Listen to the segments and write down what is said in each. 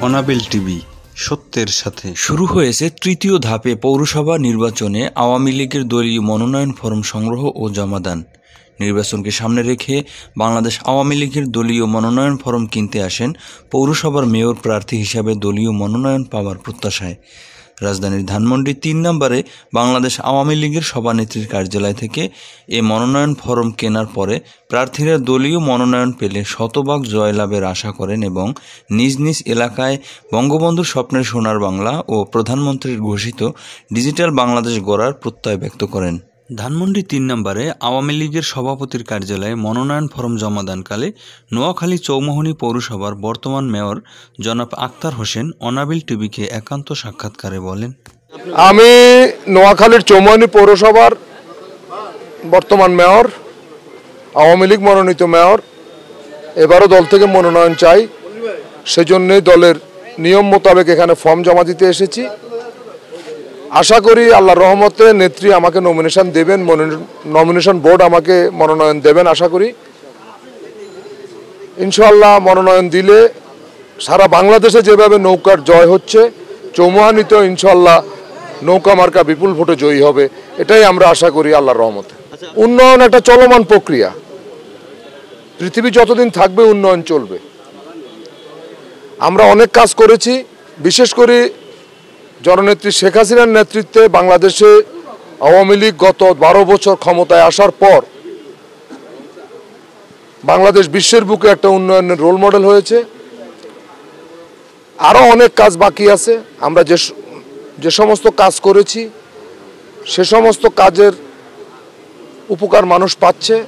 অনাবিল টিভি, সত্যের সাথে। শুরু হয়েছে তৃতীয় ধাপে পৌরসভা নির্বাচনে আওয়ামী লীগের দলীয় মনোনয়ন ফরম সংগ্রহ ও জমাদান। নির্বাচনকে সামনে রেখে বাংলাদেশ আওয়ামী লীগের দলীয় মনোনয়ন ফরম কিনতে আসেন পৌরসভার মেয়র প্রার্থী হিসাবে দলীয় মনোনয়ন পাওয়ার প্রত্যাশায়। রাজধানীর ধানমন্ডি তিন নম্বরে বাংলাদেশ আওয়ামী লীগের সভানেত্রীর কার্যালয় থেকে এ মনোনয়ন ফরম কেনার পরে প্রার্থীরা দলীয় মনোনয়ন পেলে শতভাগ জয়লাভের আশা করেন এবং নিজ নিজ এলাকায় বঙ্গবন্ধুর স্বপ্নের সোনার বাংলা ও প্রধানমন্ত্রীর ঘোষিত ডিজিটাল বাংলাদেশ গড়ার প্রত্যয় ব্যক্ত করেন। ধানমন্ডি তিন নম্বরে আওয়ামী লীগের সভাপতির কার্যালয়ে মনোনয়ন ফরম জমাদানকালে নোয়াখালী চৌমোহনী পৌরসভার বর্তমান মেয়র জনাব আক্তার হোসেন অনাবিল টিভিকে একান্ত সাক্ষাৎকারে বলেন। আমি নোয়াখালীর চৌমনি পৌরসভার বর্তমান মেয়র, আওয়ামী লীগ মনোনীত মেয়র, এবারও দল থেকে মনোনয়ন চাই। সেজন্যই দলের নিয়ম মোতাবেক এখানে ফর্ম জমা দিতে এসেছি। আশা করি আল্লাহর রহমতে নেত্রী আমাকে নমিনেশন দেবেন নমিনেশন বোর্ড আমাকে মনোনয়ন দেবেন আশা করি। ইনশাল্লাহ মনোনয়ন দিলে সারা বাংলাদেশে যেভাবে নৌকার জয় হচ্ছে চৌমুহানিতেও ইনশাল্লাহ নৌকা মার্কা বিপুল ভোটে জয়ী হবে এটাই আমরা আশা করি আল্লাহর রহমতে। উন্নয়ন একটা চলমান প্রক্রিয়া। পৃথিবী যতদিন থাকবে উন্নয়ন চলবে। আমরা অনেক কাজ করেছি বিশেষ করে জননেত্রী শেখ হাসিনার নেতৃত্বে বাংলাদেশে আওয়ামী লীগ গত বারো বছর ক্ষমতায় আসার পর বাংলাদেশ বিশ্বের বুকে একটা উন্নয়নের রোল মডেল হয়েছে। আরও অনেক কাজ বাকি আছে। আমরা যে যে সমস্ত কাজ করেছি, সে সমস্ত কাজের উপকার মানুষ পাচ্ছে।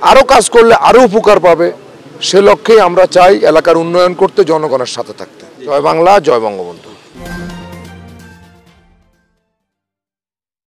আরও কাজ করলে আরও উপকার পাবে। সে লক্ষ্যেই আমরা চাই এলাকার উন্নয়ন করতে, জনগণের সাথে থাকতে। জয় বাংলা, জয় বঙ্গবন্ধু।